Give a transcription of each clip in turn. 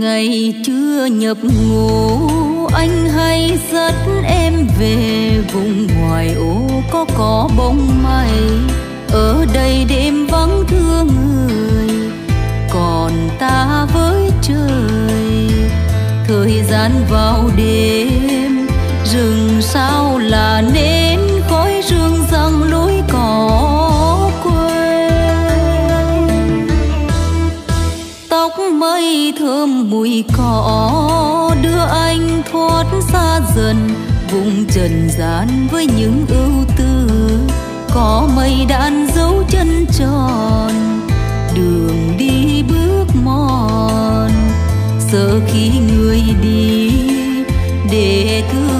ngày chưa nhập ngủ anh hay dắt em về vùng ngoài ô có có bóng mây ở đây đêm vắng thương người, còn ta với trời. Thời gian vào đêm tóc mây thơm mùi cỏ, đưa anh thoát xa dần, vùng trần gian với những ưu tư. Có mây đan dấu chân tròn, đường đi bước mòn. Sợ khi người đi, để thương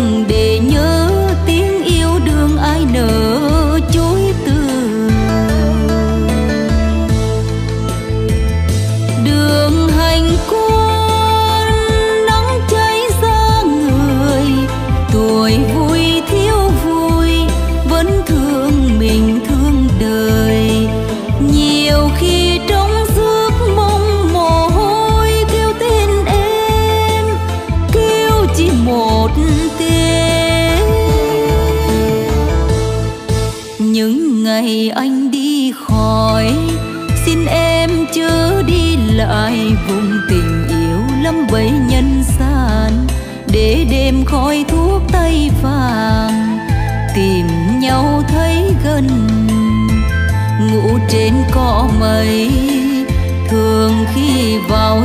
một tên những ngày anh đi khỏi, xin em chớ đi lại vùng tình yêu lắm bấy nhân gian. Để đêm khói thuốc tay vàng, tìm nhau thấy gần. Ngủ trên cỏ mây, thường khi vào